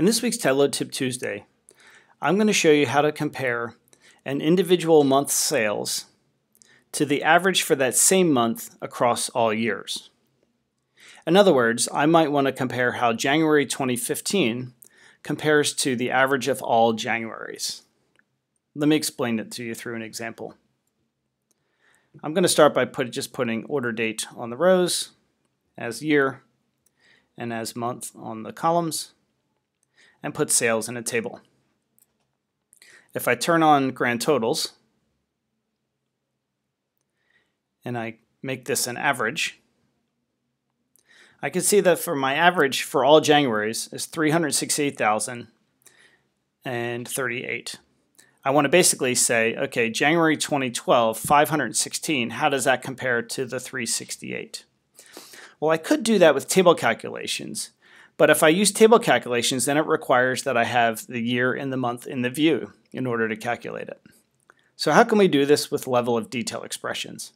In this week's Tableau Tip Tuesday, I'm going to show you how to compare an individual month's sales to the average for that same month across all years. In other words, I might want to compare how January 2015 compares to the average of all Januaries. Let me explain it to you through an example. I'm going to start by put, just putting order date on the rows, as year, and as month on the columns and put sales in a table. If I turn on grand totals and I make this an average, I can see that for my average for all Januaries is 368,038. I want to basically say, okay, January 2012, 516, how does that compare to the 368? Well, I could do that with table calculations, but if I use table calculations, then it requires that I have the year and the month in the view in order to calculate it. So how can we do this with level of detail expressions?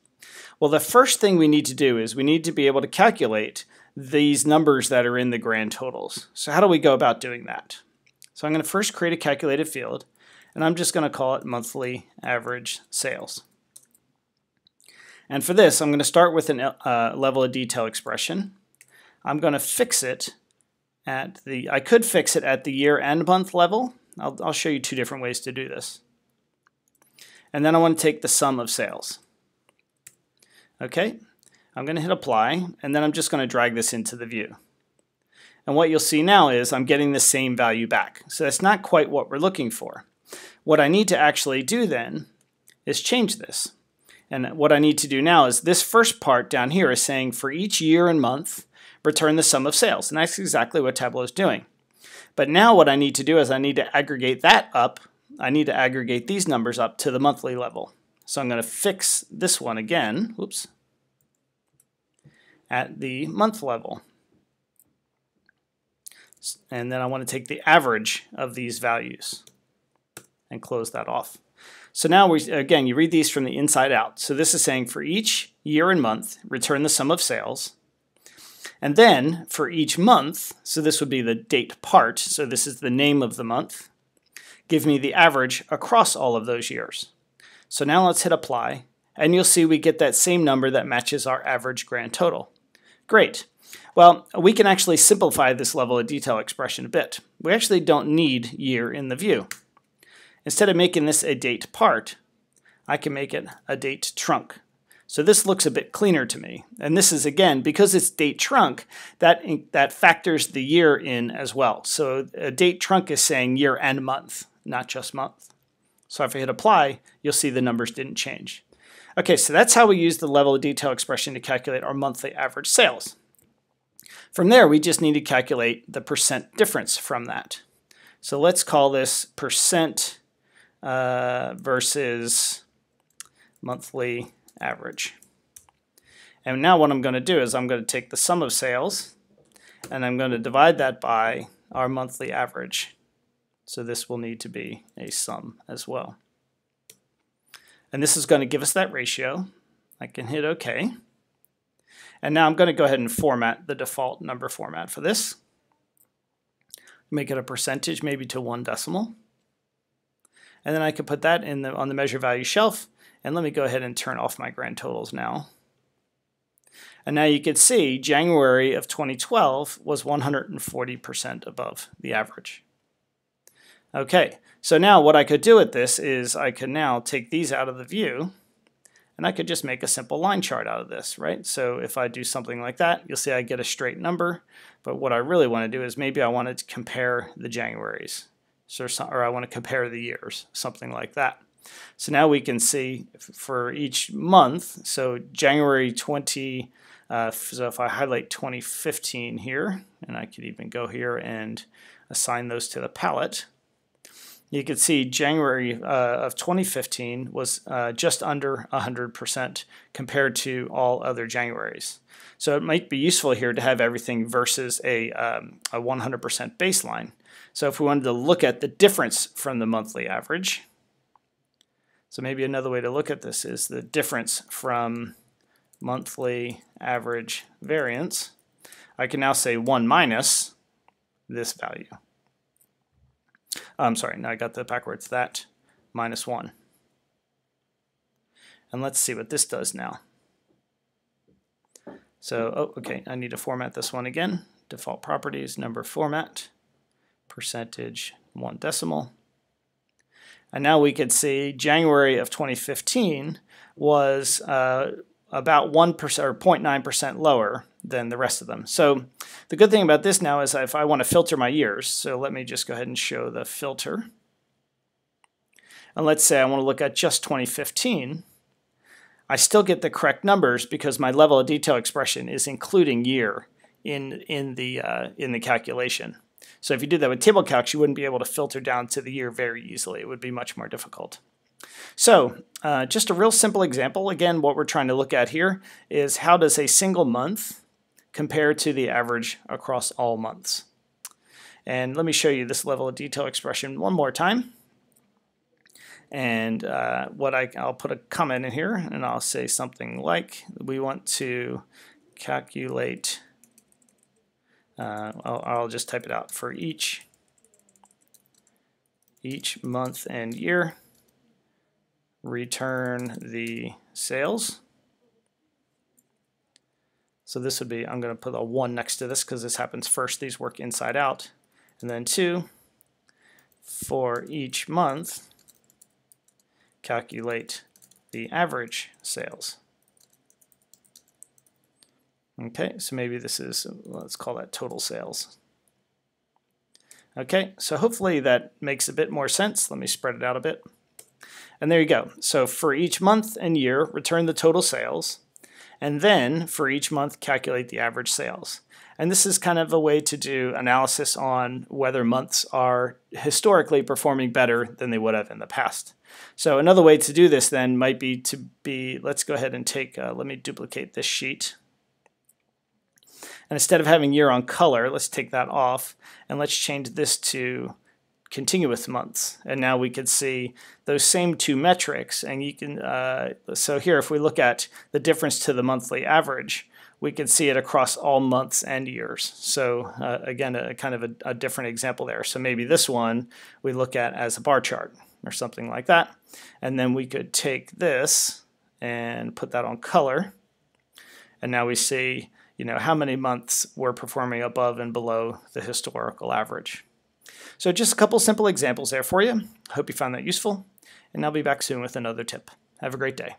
Well, the first thing we need to do is we need to be able to calculate these numbers that are in the grand totals. So how do we go about doing that? So I'm going to first create a calculated field, and I'm just going to call it monthly average sales. And for this, I'm going to start with a uh, level of detail expression. I'm going to fix it at the, I could fix it at the year and month level. I'll, I'll show you two different ways to do this. And then I want to take the sum of sales. Okay, I'm going to hit apply, and then I'm just going to drag this into the view. And what you'll see now is I'm getting the same value back. So that's not quite what we're looking for. What I need to actually do then is change this. And what I need to do now is this first part down here is saying for each year and month, return the sum of sales. And that's exactly what Tableau is doing. But now what I need to do is I need to aggregate that up. I need to aggregate these numbers up to the monthly level. So I'm going to fix this one again, whoops, at the month level. And then I want to take the average of these values and close that off. So now we again, you read these from the inside out. So this is saying for each year and month, return the sum of sales. And then for each month, so this would be the date part, so this is the name of the month, give me the average across all of those years. So now let's hit apply, and you'll see we get that same number that matches our average grand total. Great. Well, we can actually simplify this level of detail expression a bit. We actually don't need year in the view. Instead of making this a date part, I can make it a date trunc. So this looks a bit cleaner to me. And this is, again, because it's date trunc, that, that factors the year in as well. So a date trunc is saying year and month, not just month. So if I hit apply, you'll see the numbers didn't change. Okay, so that's how we use the level of detail expression to calculate our monthly average sales. From there, we just need to calculate the percent difference from that. So let's call this percent uh, versus monthly average. And now what I'm going to do is I'm going to take the sum of sales and I'm going to divide that by our monthly average. So this will need to be a sum as well. And this is going to give us that ratio. I can hit OK. And now I'm going to go ahead and format the default number format for this. Make it a percentage, maybe to one decimal. And then I can put that in the, on the measure value shelf and let me go ahead and turn off my grand totals now. And now you can see January of 2012 was 140% above the average. Okay, so now what I could do with this is I could now take these out of the view and I could just make a simple line chart out of this, right? So if I do something like that, you'll see I get a straight number, but what I really want to do is maybe I want to compare the Januaries, or I want to compare the years, something like that. So now we can see for each month, so January 20, uh, so if I highlight 2015 here, and I could even go here and assign those to the palette, you can see January uh, of 2015 was uh, just under 100% compared to all other Januaries. So it might be useful here to have everything versus a 100% um, baseline. So if we wanted to look at the difference from the monthly average, so maybe another way to look at this is the difference from monthly average variance. I can now say 1 minus this value. I'm sorry, now I got the backwards. That minus 1. And let's see what this does now. So, oh, okay, I need to format this one again. Default properties, number format, percentage, one decimal. And now we could see January of 2015 was uh, about 1% or 0.9% lower than the rest of them. So the good thing about this now is if I want to filter my years, so let me just go ahead and show the filter. And let's say I want to look at just 2015. I still get the correct numbers because my level of detail expression is including year in, in, the, uh, in the calculation. So if you did that with table calcs, you wouldn't be able to filter down to the year very easily. It would be much more difficult. So uh, just a real simple example. Again, what we're trying to look at here is how does a single month compare to the average across all months? And let me show you this level of detail expression one more time. And uh, what I, I'll put a comment in here and I'll say something like, we want to calculate uh, I'll, I'll just type it out for each each month and year. Return the sales. So this would be I'm going to put a 1 next to this because this happens first. These work inside out. And then 2 for each month. Calculate the average sales Okay, so maybe this is, let's call that total sales. Okay, so hopefully that makes a bit more sense. Let me spread it out a bit. And there you go. So for each month and year, return the total sales. And then for each month, calculate the average sales. And this is kind of a way to do analysis on whether months are historically performing better than they would have in the past. So another way to do this then might be to be, let's go ahead and take, uh, let me duplicate this sheet. And instead of having year on color, let's take that off and let's change this to continuous months. And now we could see those same two metrics. And you can, uh, so here, if we look at the difference to the monthly average, we can see it across all months and years. So uh, again, a kind of a, a different example there. So maybe this one we look at as a bar chart or something like that. And then we could take this and put that on color. And now we see you know, how many months we're performing above and below the historical average. So just a couple simple examples there for you. Hope you found that useful, and I'll be back soon with another tip. Have a great day.